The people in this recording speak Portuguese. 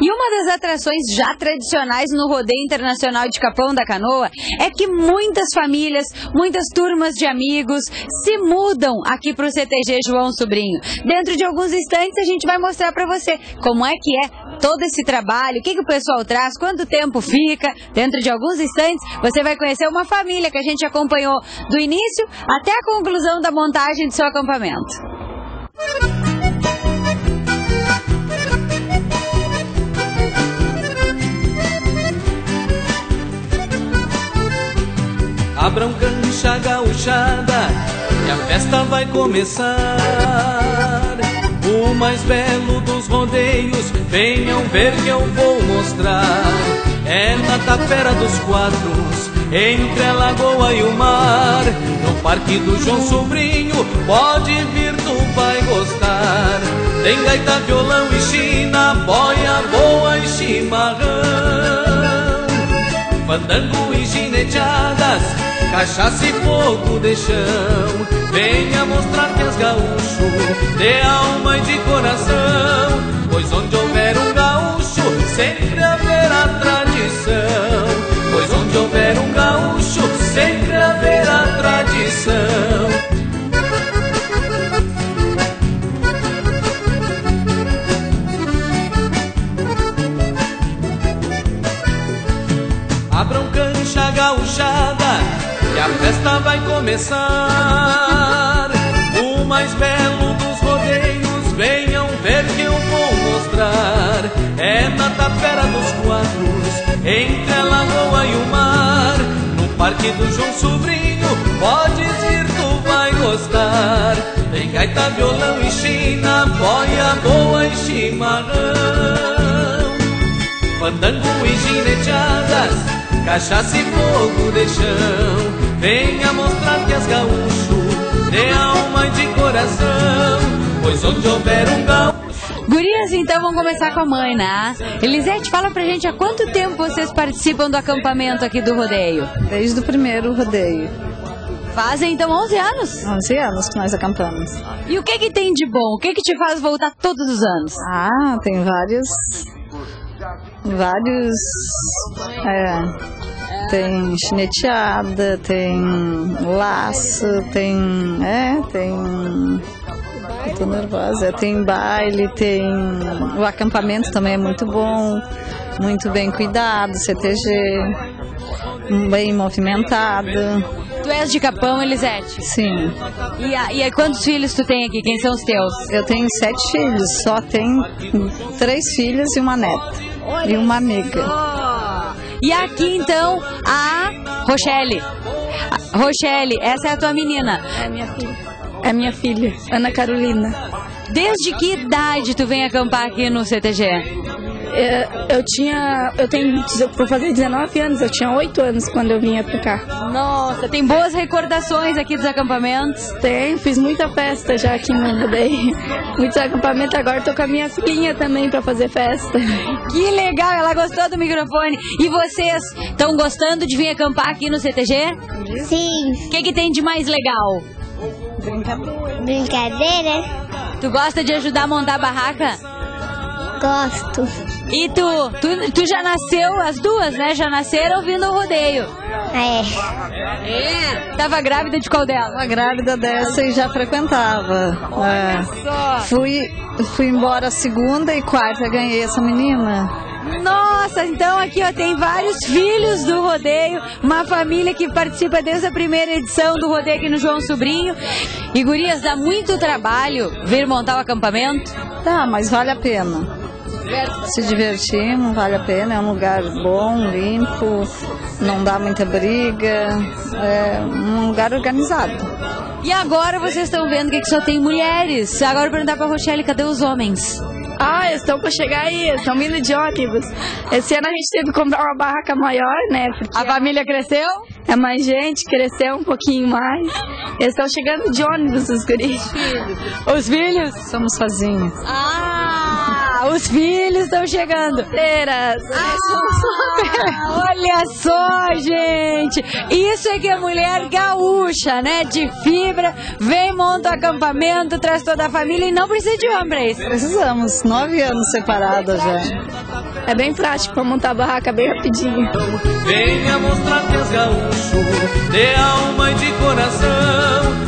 E uma das atrações já tradicionais no Rodeio Internacional de Capão da Canoa é que muitas famílias, muitas turmas de amigos se mudam aqui para o CTG João Sobrinho. Dentro de alguns instantes a gente vai mostrar para você como é que é todo esse trabalho, o que, que o pessoal traz, quanto tempo fica. Dentro de alguns instantes você vai conhecer uma família que a gente acompanhou do início até a conclusão da montagem do seu acampamento. Abram cancha gauchada e a festa vai começar. O mais belo dos rodeios, venham ver que eu vou mostrar. É na tapera dos quadros, entre a lagoa e o mar. No parque do João Sobrinho, pode vir, tu vai gostar. Tem gaita, violão e china, boia boa e chimarrão. Fandango e gineteadas cachaça e fogo de chão. Venha mostrar que és gaúcho, de alma e de coração. Pois onde houver um gaúcho, sempre haverá tradição. Pois onde houver um gaúcho, sempre haverá tradição. Abram cancha gauchada e a festa vai começar. O mais belo dos rodeios, venham ver que eu vou mostrar. É na tapera dos quadros, entre a lagoa e o mar. No parque do João Sobrinho, podes ir, tu vai gostar. Tem gaita, violão e china, boia boa e chimarrão. Fandango e gineteadas, cachaça e fogo de chão. Venha mostrar que és gaúcho, de alma e de coração, pois onde houver um gaúcho. Gurias, então vamos começar com a mãe, né? Elisete, fala pra gente há quanto tempo vocês participam do acampamento aqui do rodeio? Desde o primeiro rodeio. Fazem então 11 anos? 11 anos que nós acampamos. E o que que tem de bom? O que que te faz voltar todos os anos? Ah, tem vários. Vários. É, tem chineteada, tem laço, tem. É, tem. Eu tô nervosa. Tem baile, tem. O acampamento também é muito bom, muito bem cuidado, CTG, bem movimentado. Tu és de Capão, Elisete? Sim. E, a, e quantos filhos tu tem aqui? Quem são os teus? Eu tenho sete filhos, só tenho três filhos e uma neta. Olha e uma amiga. E aqui então a Rochelle. Rochelle, essa é a tua menina. É minha filha. É minha filha, Ana Carolina. Desde que idade tu vem acampar aqui no CTG? É, eu tinha. Eu tenho. Vou fazer 19 anos, eu tinha 8 anos quando eu vinha pra cá. Nossa, tem boas recordações aqui dos acampamentos? Tem, fiz muita festa já aqui no Rodeio. Muitos acampamentos, agora tô com a minha filhinha também pra fazer festa. Que legal, ela gostou do microfone. E vocês estão gostando de vir acampar aqui no CTG? Sim. O que, que tem de mais legal? Brincadeira. Brincadeira? Tu gosta de ajudar a montar a barraca? Gosto. E tu, tu, tu já nasceu, as duas, né? Já nasceram ouvindo o rodeio. É. É? Tava grávida de qual dela? Tava grávida dessa e já frequentava. Olha é. só. Fui, fui embora segunda e quarta ganhei essa menina. Nossa, então aqui ó, tem vários filhos do rodeio, uma família que participa desde a primeira edição do rodeio aqui no João Sobrinho. E gurias, dá muito trabalho vir montar o acampamento? Tá, mas vale a pena se divertimos, vale a pena, é um lugar bom, limpo, não dá muita briga, é um lugar organizado. E agora vocês estão vendo que só tem mulheres. Agora eu vou perguntar pra Rochelle, cadê os homens? Ah, estão para chegar aí, estão vindo de ônibus. Esse ano a gente teve que comprar uma barraca maior, né? a família cresceu? É mais gente, cresceu um pouquinho mais. Eles estão chegando de ônibus, os guris. Os filhos? Somos sozinhos. Ah! Ah, os filhos estão chegando. Teiras. Ah, olha só, gente. Isso é que é mulher gaúcha, né? De fibra. Vem, monta o acampamento, traz toda a família e não precisa de homem pra isso. Precisamos, nove anos separadas já. É bem prático pra montar a barraca bem rapidinho. Venha mostrar que és gaúcho, de alma e de coração.